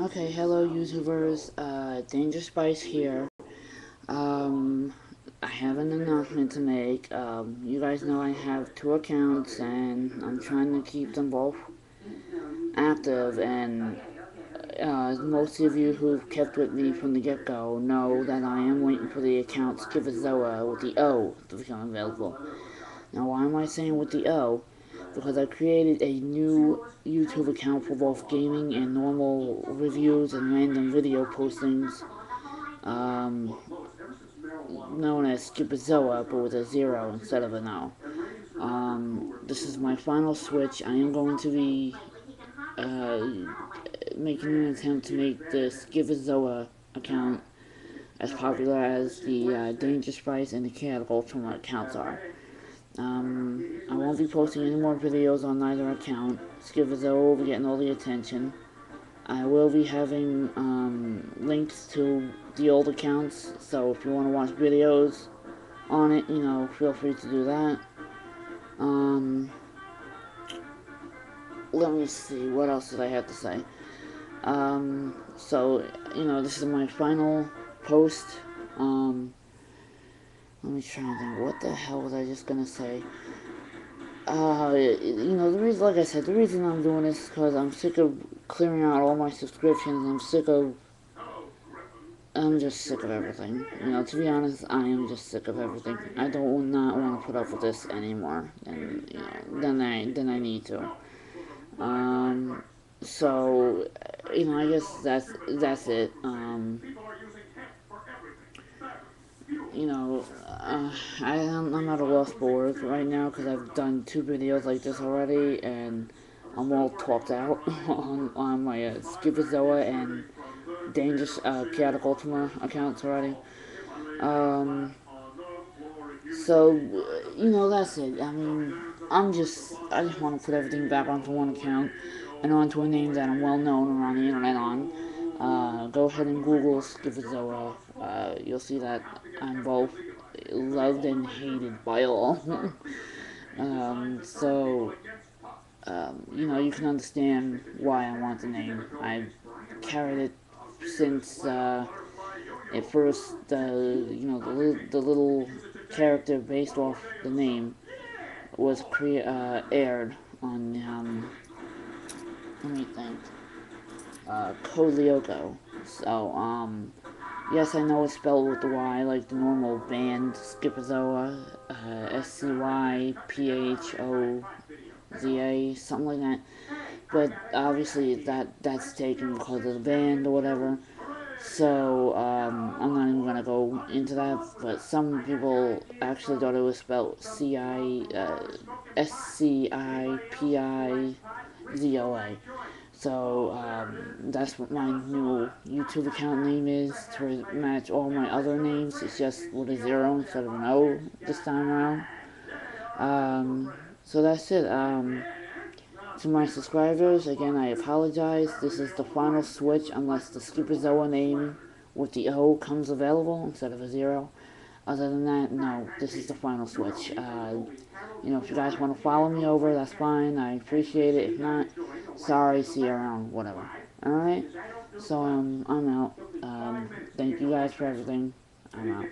Okay, hello YouTubers, uh, Danger Spice here. Um, I have an announcement to make. Um, you guys know I have two accounts and I'm trying to keep them both active and uh, most of you who've kept with me from the get-go know that I am waiting for the account Scipizoa with the O to become available. Now why am I saying with the O? Because I created a new YouTube account for both gaming and normal reviews and random video postings, um, known as Scipizoa, but with a zero instead of an O. Um, this is my final switch. I am going to be uh, making an attempt to make the Scipizoa account as popular as the uh, Danger Spice and the Chaotic Ultima accounts are. Um, I won't be posting any more videos on either account. Scipizoa will be getting all the attention. I will be having um, links to the old accounts, so if you want to watch videos on it, you know, feel free to do that. Um, let me see, what else did I have to say? Um, so, you know, this is my final post. Um, let me try and think. What the hell was I just gonna say? Uh, you know, the reason, like I said, the reason I'm doing this is because I'm sick of clearing out all my subscriptions. I'm sick of. I'm just sick of everything. You know, to be honest, I am just sick of everything. I don't not want to put up with this anymore. And you know, then I then I need to. Um, so, you know, I guess that's that's it. Um you know, uh, I am, I'm at a loss for words right now because I've done two videos like this already and I'm all talked out on, on my uh, Scipizoa and Dangerous uh, Chaotic Ultima accounts already. Um, so, you know, that's it. I mean, I'm just, I just want to put everything back onto one account and onto a name that I'm well known around the internet on. Uh, go ahead and Google Scipizoa. Uh, you'll see that I'm both loved and hated by all. um, so, um, you know, you can understand why I want the name. I've carried it since, uh, at first, the, you know, the, the little character based off the name was crea uh, aired on, um, let me think uh. So, um, yes, I know it's spelled with the Y, like the normal band, Scyphozoa, uh, S-C-Y-P-H-O-Z-A, something like that. But, obviously, that that's taken because of the band or whatever. So, um, I'm not even gonna go into that, but some people actually thought it was spelled C-I, uh, S-C-I-P-I-Z-O-A. So, um, that's what my new YouTube account name is to match all my other names. It's just with a zero instead of an O this time around. Um, so that's it. Um, to my subscribers, again, I apologize. This is the final switch unless the Scipizoa name with the O comes available instead of a zero. Other than that, no, this is the final switch. Uh, you know, if you guys want to follow me over, that's fine. I appreciate it. If not, sorry, see you around, whatever. Alright? So, um, I'm out. Um, thank you guys for everything. I'm out.